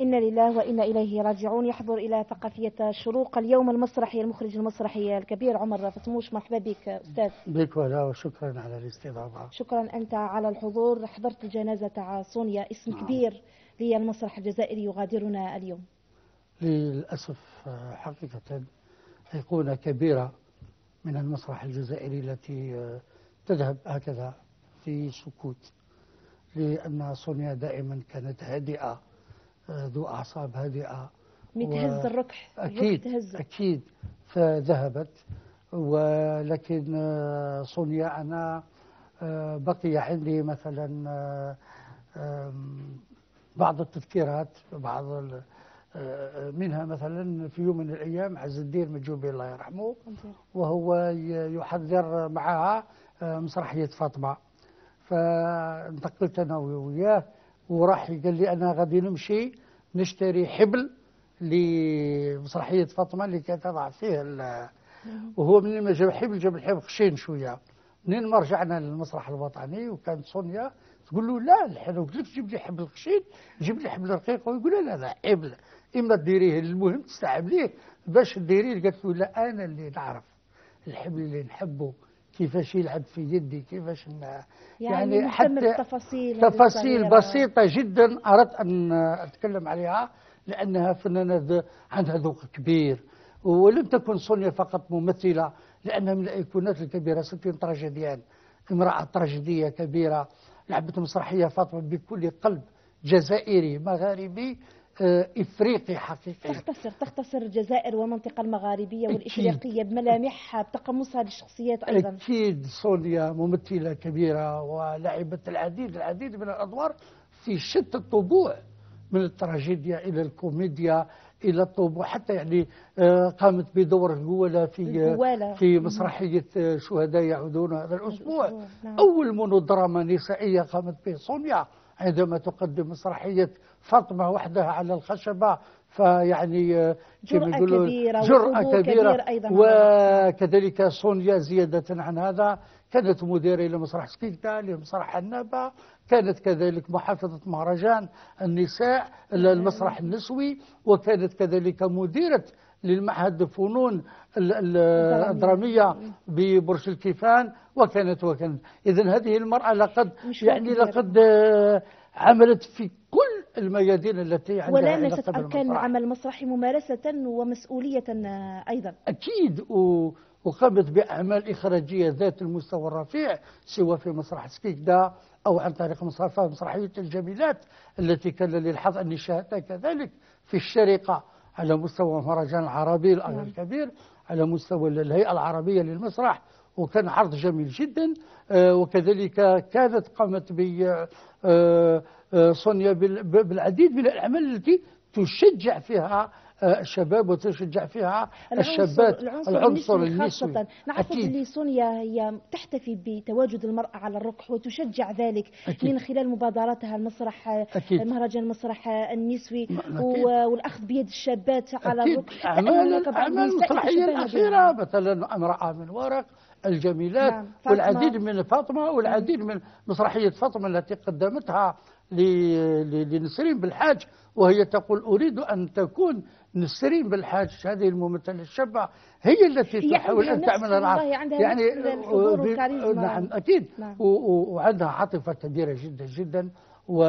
إنا لله وإنا إليه راجعون. يحضر إلى ثقافية شروق اليوم المسرحي المخرج المسرحي الكبير عمر فسموش مرحبا بك أستاذ. بك ولا وشكرا على الاستضافة. شكرا أنت على الحضور. حضرت الجنازة تاع سونيا اسم نعم. كبير للمسرح الجزائري يغادرنا اليوم. للأسف حقيقة أيقونة كبيرة من المسرح الجزائري التي آه، تذهب هكذا في سكوت لأن سونيا دائما كانت هادئة ذو أعصاب هادئة متهز الركح الركح أكيد تهز أكيد فذهبت. ولكن آه، سونيا أنا آه، بقي عندي مثلا آه، بعض التذكيرات بعض منها مثلا في يوم من الأيام عز الدين مجوبي الله يرحمه وهو يحضر معها مسرحية فاطمة. فانتقلت أنا وياه وراح قال لي أنا غادي نمشي نشتري حبل لمسرحية فاطمة اللي كانت تضع فيه وهو من ما جاب حبل جاب الحبل خشين شوية. منين ما رجعنا للمسرح الوطني وكانت سونيا تقول له لا الحين قلت لك جيب لي حبل خشين جيب لي حبل رقيق. ويقول لا لا لا حبل. إما ديريه المهم تستعمليه باش ديريه. قالت له لا أنا اللي نعرف الحبل اللي نحبه. كيفاش يلعب في يدي كيفاش. يعني, يعني حتى بالتفاصيل هذه تفاصيل. بسيطة جدا أردت أن أتكلم عليها لأنها فنانة عندها ذوق كبير ولم تكن سونيا فقط ممثلة لأنها من الأيقونات الكبيرة ستين تراجيديان امرأة تراجيدية كبيرة لعبت مسرحية فاطمة بكل قلب جزائري مغاربي آه، إفريقي حقيقي. تختصر تختصر الجزائر والمنطقة المغاربية والإفريقية بملامحها بتقمصها للشخصيات أيضا. أكيد سونيا ممثلة كبيرة ولعبت العديد العديد من الأدوار في شتى الطبوع من التراجيديا إلى الكوميديا إلى الطبوع حتى يعني آه، قامت بدور الجولة في الجوالة. في مسرحية آه، شهداء يعودون هذا الأسبوع، نعم. أول مونودراما نسائية قامت به سونيا عندما تقدم مسرحية فاطمة وحدها على الخشبة فيعني آه، جرأة كبيرة جرأة كبيرة كبير أيضاً وكذلك سونيا زيادة عن هذا. كانت مديرة لمسرح سكيكتا لمسرح النبا كانت كذلك محافظة مهرجان النساء المسرح النسوي. وكانت كذلك مديرة للمعهد الفنون ال- ال- الدرامية. ببرج الكيفان وكانت وكانت. إذا هذه المرأة لقد يعني. لقد عملت في كل الميادين التي عندها علاقة أركان بالمسرح. العمل المسرحي ممارسة ومسؤولية أيضا. أكيد. و- وقامت بأعمال إخراجية ذات المستوى الرفيع سواء في مسرح سكيكدا أو عن طريق مسرح مسرحية الجميلات التي كان لي الحظ أني شاهدتها كذلك في الشرقة. على مستوى المهرجان العربي نعم. الكبير على مستوى الهيئة العربية للمسرح وكان عرض جميل جدا آه، وكذلك كانت قامت ب آه، آه، سونيا بالعديد من الأعمال التي تشجع فيها الشباب وتشجع فيها الشابات العنصر النسوي خاصة نعرف. اللي سونيا هي تحتفي بتواجد المرأة على الركح وتشجع ذلك أكيد. من خلال مبادراتها المسرح أكيد. مهرجان المسرح النسوي أكيد. والأخذ بيد الشابات على أكيد الركح أعمال الأعمال النساء المسرحية. الأخيرة مثلا امرأة من ورق الجميلات نعم،. والعديد من فاطمة والعديد من مسرحية فاطمة التي قدمتها لنسرين بالحاج وهي تقول أريد أن تكون نسرين بالحاج هذه الممثلة الشابة هي التي تحاول أن تعمل العرض والكاريزما. نعم أكيد نعم. وعندها عاطفة كبيرة جدا جدا و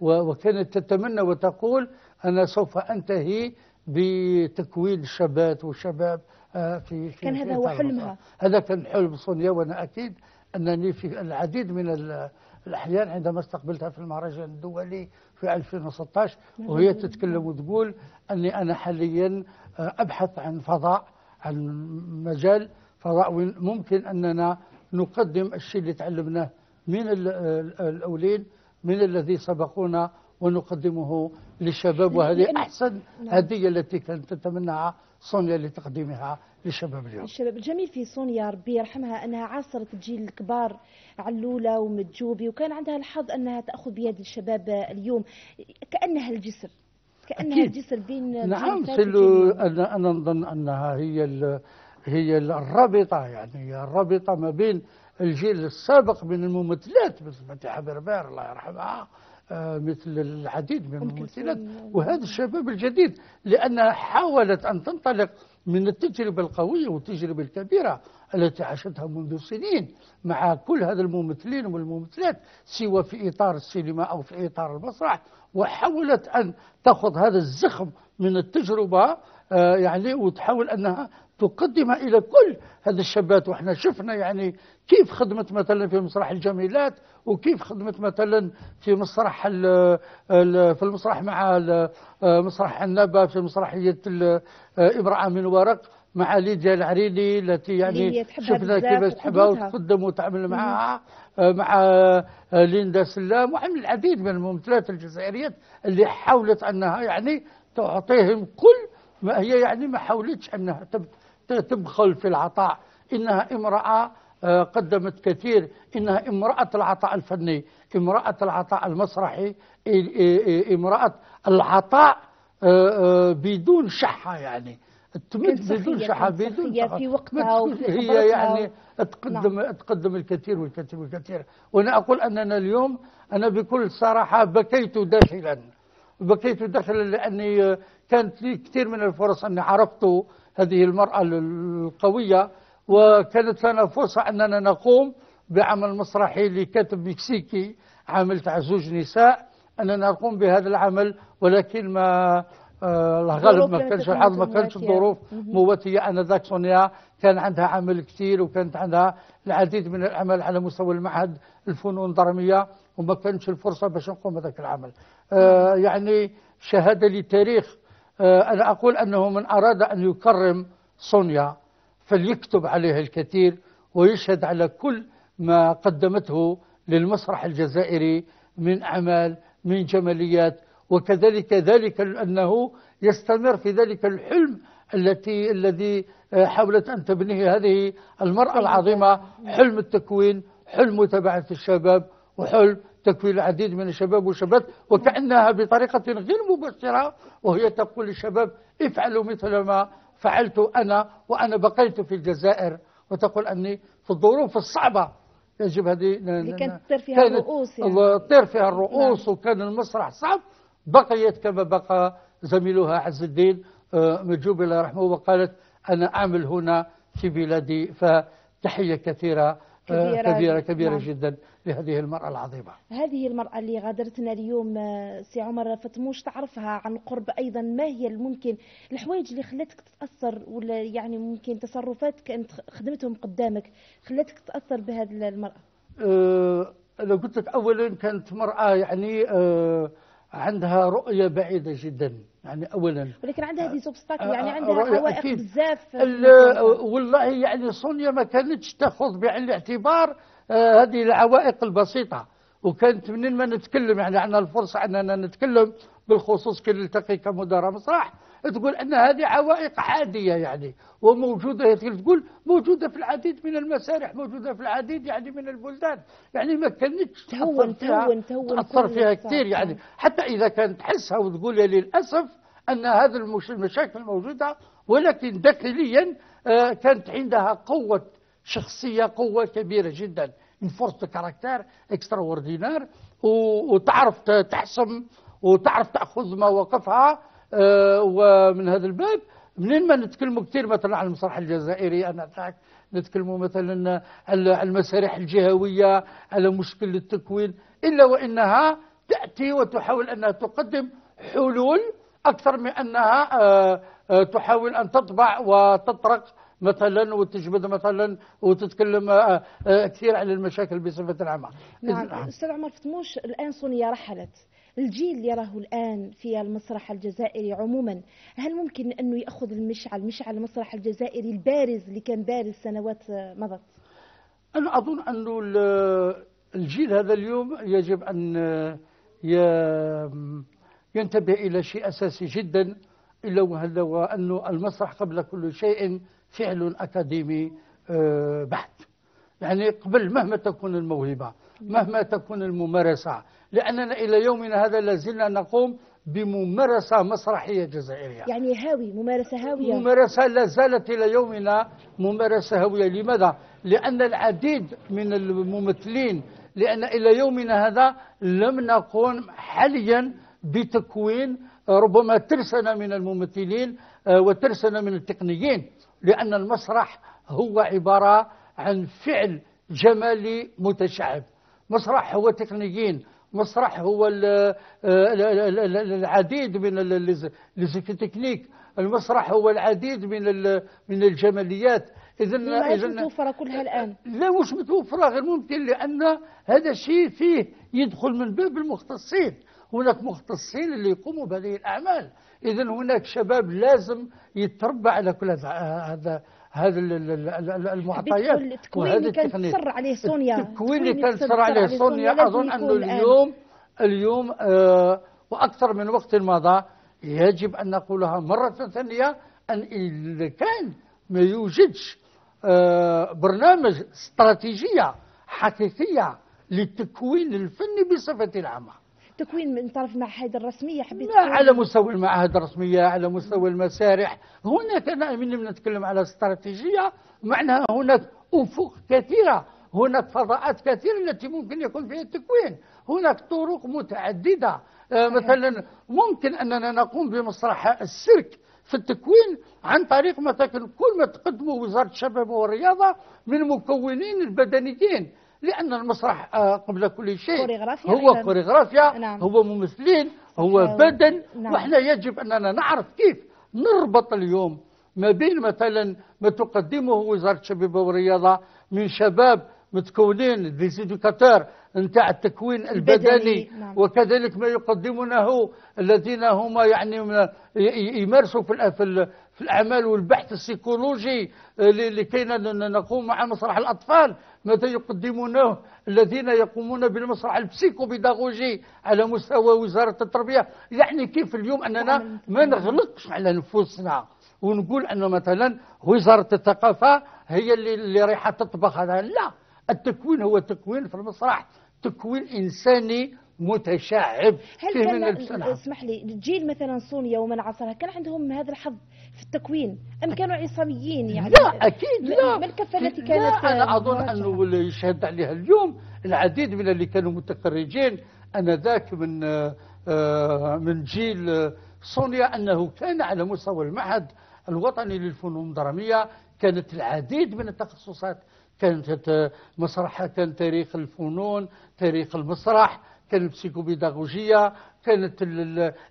و وكانت تتمنى وتقول أنا سوف أنتهي بتكوين الشابات والشباب آه، في كان هذا هو حلمها. هذا كان حلم سونيا وأنا أكيد أنني في العديد من ال- الأحيان عندما استقبلتها في المهرجان الدولي في 2016 وهي تتكلم وتقول أني أنا حاليا آه، أبحث عن فضاء عن مجال فضاء ممكن أننا نقدم الشيء اللي تعلمناه من ال- ال- الأولين من الذي سبقونا ونقدمه للشباب وهذه أحسن نعم. هدية التي كانت تتمناها سونيا لتقديمها للشباب اليوم الشباب الجميل في سونيا ربي يرحمها أنها عاصرت الجيل الكبار علولة ومتجوبي وكان عندها الحظ أنها تأخذ بيد الشباب اليوم كأنها الجسر كأنها أكيد. الجسر بين نعم. أنا أنا نظن أنها هي هي الرابطة يعني هي الرابطة ما بين الجيل السابق من الممثلات مثل فتحي بربير الله يرحمها مثل العديد من الممثلات. وهذا الشباب الجديد لأنها حاولت أن تنطلق من التجربة القوية والتجربة الكبيرة التي عاشتها منذ سنين مع كل هذا الممثلين والممثلات سواء في إطار السينما أو في إطار المسرح وحاولت أن تأخذ هذا الزخم من التجربة آه، يعني وتحاول أنها تقدمها إلى كل هذا الشباب وإحنا شفنا يعني كيف خدمت مثلا في مسرح الجميلات وكيف خدمت مثلا في مسرح ال- ال- في المسرح مع مسرح النبا في مسرحية امرأة من ورق مع ليديا العريني التي يعني شفنا بزاف كيف تحبها. وتقدم وتعمل معها مع ليندا سلام وعن العديد من الممثلات الجزائريات اللي حاولت أنها يعني تعطيهم كل ما هي يعني ما حاولتش أنها تب- ت- تبخل في العطاء. إنها امرأة آه، قدمت كثير. إنها امرأة العطاء الفني امرأة العطاء المسرحي امرأة العطاء آه، آه، بدون شحة يعني. تمد بدون كانت بدون شحة. في وقتها وفي هي يعني تقدم تقدم الكثير والكثير والكثير. وأنا أقول أننا اليوم أنا بكل صراحة بكيت داخلا. بكيت داخلا لأني كانت لي كثير من الفرص أني عرفت هذه المرأة القوية وكانت لنا فرصة أننا نقوم بعمل مسرحي لكاتب مكسيكي عامل تاع زوج نساء أننا نقوم بهذا العمل ولكن ما آه، الغالب ما كانت كانش الحظ ما كانش. الظروف مهم. مواتية انذاك سونيا كان عندها عمل كثير وكانت عندها العديد من الأعمال على مستوى المعهد الفنون الدرامية وما كانش الفرصة باش نقوم بهذاك العمل. آه يعني شهادة للتاريخ آه أنا أقول أنه من أراد أن يكرم سونيا فليكتب عليها الكثير ويشهد على كل ما قدمته للمسرح الجزائري من أعمال من جماليات وكذلك ذلك أنه يستمر في ذلك الحلم التي الذي آه، حاولت أن تبنيه هذه المرأة العظيمة. حلم التكوين حلم متابعة الشباب وحلم تكوين العديد من الشباب والشابات وكأنها بطريقة غير مباشرة وهي تقول للشباب افعلوا مثل ما فعلت أنا وأنا بقيت في الجزائر. وتقول أني في الظروف الصعبة يجب هذه اللي كانت تطير فيها الرؤوس يعني. الله طير فيها الرؤوس وكان المسرح صعب بقيت كما بقى زميلها عز الدين آه، مجوب الله يرحمه وقالت أنا أعمل هنا في بلادي. فتحية كثيرة آه، كبيرة كبيرة جداً. كبيرة نعم. جدا لهذه المرأة العظيمة. هذه المرأة اللي غادرتنا اليوم آه، سي عمر فتموش تعرفها عن قرب أيضا. ما هي الممكن؟ الحوايج اللي خلتك تتأثر ولا يعني ممكن تصرفات كانت خدمتهم قدامك خلتك تتأثر بهذه المرأة؟ آه، أنا قلت لك أولا كانت مرأة يعني آه، عندها رؤية بعيدة جدا يعني أولا ولكن عندها هذه زوبستاكل آه، يعني آه، عندها عوائق. بزاف. والله يعني سونيا ما كانتش تأخذ بعين الاعتبار آه، هذه العوائق البسيطة وكانت منين ما نتكلم يعني عندنا الفرصة أننا نتكلم بالخصوص كي نلتقي كمدراء مسرح تقول أن هذه عوائق عادية يعني وموجودة هي تقول موجودة في العديد من المسارح موجودة في العديد يعني من البلدان. يعني ما كانتش تهون- تأثر تهون- تهون تاثر كل فيها كثير يعني. حتى إذا كانت تحسها وتقول للأسف أن هذه المش- المشاكل موجودة ولكن داخليا آه، كانت عندها قوة شخصية قوة كبيرة جدا. فرصة كاركتر اكستراوردينار و- وتعرف تحسم وتعرف تأخذ مواقفها ومن هذا الباب منين ما نتكلموا كثير مثلا عن المسرح الجزائري أنا أتاك نتكلموا مثلا على المسارح الجهوية على مشكل التكوين إلا وإنها تأتي وتحاول أنها تقدم حلول أكثر من أنها آه، آه، تحاول أن تطبع وتطرق مثلا وتجبد مثلا وتتكلم آه، آه، كثير عن المشاكل بصفة عامة. نعم. أستاذ عمر فتموش الآن سونيا رحلت. الجيل اللي راه الآن في المسرح الجزائري عموما هل ممكن أنه يأخذ المشعل مشعل المسرح الجزائري البارز اللي كان بارز سنوات مضت؟ أنا أظن أنه ال- الجيل هذا اليوم يجب أن ينتبه إلى شيء أساسي جدا إلا وهذا وأنه المسرح قبل كل شيء فعل أكاديمي آه، بحت. يعني قبل مهما تكون الموهبة. مهما تكون الممارسة. لأننا إلى يومنا هذا لازلنا نقوم بممارسة مسرحية جزائرية. يعني هاوي ممارسة هاوية. ممارسة لا زالت إلى يومنا ممارسة هوية لماذا؟ لأن العديد من الممثلين لأن إلى يومنا هذا لم نقوم حاليا بتكوين ربما ترسانة من الممثلين آه، وترسانة من التقنيين. لأن المسرح هو عبارة عن فعل جمالي متشعب. مسرح هو تقنيين مسرح هو آه، العديد من تكنيك المسرح هو العديد من من الجماليات. اذا اذا متوفرة كلها الآن. لا مش متوفرة غير ممكن لأن هذا الشيء فيه يدخل من باب المختصين. هناك مختصين اللي يقوموا بهذه الأعمال. اذا هناك شباب لازم يتربى على كل هذا هذا المعطيات التكوين اللي كانت تصر عليه سونيا. التكوين اللي كانت تصر عليه سونيا. أظن أنه اليوم اليوم آه وأكثر من وقت مضى يجب أن نقولها مرة ثانية أن إذا كان ما يوجدش آه برنامج استراتيجية حقيقية للتكوين الفني بصفة عامة. تكوين من طرف المعاهد الرسمية حبيت لا على مستوى المعاهد الرسمية على مستوى المسارح. هناك من نتكلم على استراتيجية معناها هناك أفق كثيرة هناك فضاءات كثيرة التي ممكن يكون فيها التكوين. هناك طرق متعددة. آه مثلا ممكن أننا نقوم بمسرح السيرك في التكوين عن طريق مثلا كل ما تقدمه وزارة الشباب والرياضة من مكونين البدنيين. لأن المسرح آه، قبل كل شيء هو كوريغرافيا نعم. هو ممثلين هو بدن نعم. وإحنا يجب أننا نعرف كيف نربط اليوم ما بين مثلا ما تقدمه وزارة الشباب والرياضة من شباب متكونين des éducateurs نتاع التكوين البدني نعم. وكذلك ما يقدمونه الذين هم يعني يمارسوا في في الأعمال والبحث السيكولوجي آه، لكي نقوم مع مسرح الأطفال ماذا يقدمونه الذين يقومون بالمسرح البسيكوبيداغوجي على مستوى وزارة التربية؟ يعني كيف اليوم أننا ما نغلطش على نفوسنا ونقول انه مثلا وزارة الثقافة هي اللي, اللي رايحة تطبخ هذا؟ لا. التكوين هو تكوين في المسرح تكوين إنساني متشعب هل كان اسمح لي الجيل مثلا صونيا ومن عصرها كان عندهم هذا الحظ في التكوين؟ أم كانوا عصاميين يعني؟ لا أكيد لا ما الكفة التي كانت لا أنا أظن أنه اللي يشهد عليها اليوم العديد من اللي كانوا متخرجين آنذاك من آه، من جيل صونيا أنه كان على مستوى المعهد الوطني للفنون الدراميه كانت العديد من التخصصات كانت مسرح كان تاريخ الفنون تاريخ المسرح. كان البسيكوبيداغوجية كانت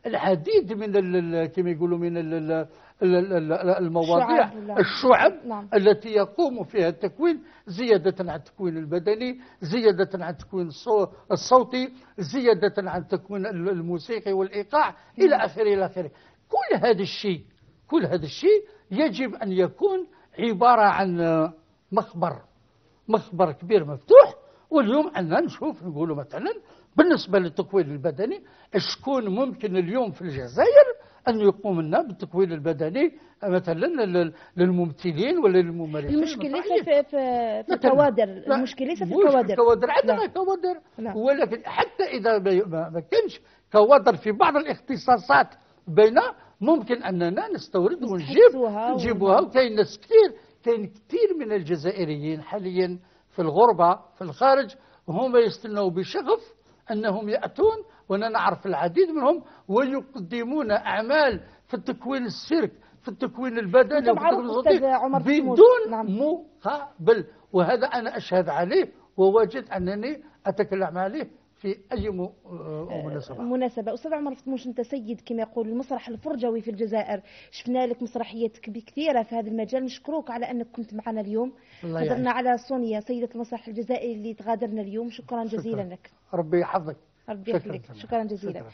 العديد من كما يقولوا من المواضيع الشعب, الشعب نعم. التي يقوم فيها التكوين زيادة عن التكوين البدني زيادة عن التكوين الصوتي زيادة عن التكوين الموسيقي والإيقاع نعم. إلى آخره إلى آخره كل هذا الشيء كل هذا الشيء يجب أن يكون عبارة عن مخبر مخبر كبير مفتوح واليوم أننا نشوف نقولوا مثلا بالنسبة للتكوين البدني شكون ممكن اليوم في الجزائر أن يقوم لنا بالتكوين البدني؟ مثلا للممثلين ولا للممارسين المشكلة ليس في, في, في الكوادر. المشكلة ليس في الكوادر. الكوادر عندنا كوادر. ولكن حتى إذا ما كانش كوادر في بعض الاختصاصات بين ممكن أننا نستورد ونجيب نجيبوها. وكاين ناس كثير كاين كثير من الجزائريين حاليا في الغربة في الخارج هم يستنوا بشغف أنهم يأتون وأنا نعرف العديد منهم ويقدمون أعمال في التكوين السيرك في التكوين البدني بدون نعم. مقابل وهذا أنا أشهد عليه وواجد أنني أتكلم عليه في أي آه، مناسبة. مناسبة. أستاذ عمر فتموش أنت سيد كما يقول المسرح الفرجوي في الجزائر. شفنا لك مسرحيات كثيرة في هذا المجال. نشكروك على أنك كنت معنا اليوم. هدرنا على سونيا سيدة المسرح الجزائري اللي تغادرنا اليوم. شكرا جزيلا لك. ربي يحفظك. ربي يخليك شكرا جزيلا. شكرا.